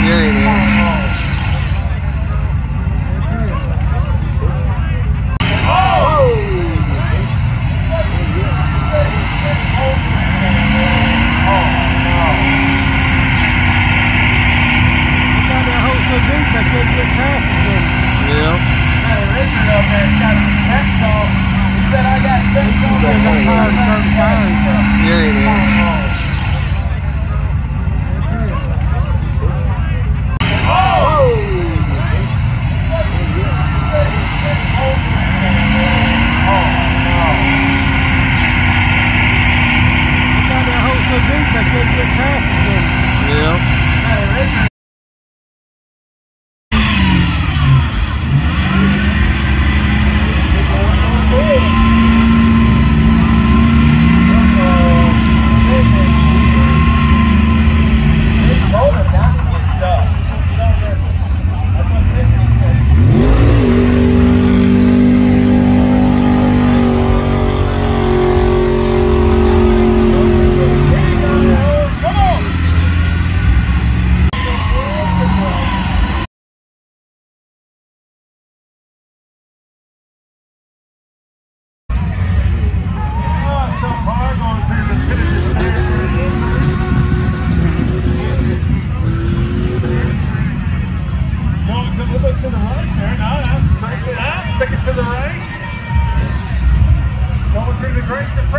Yeah. In the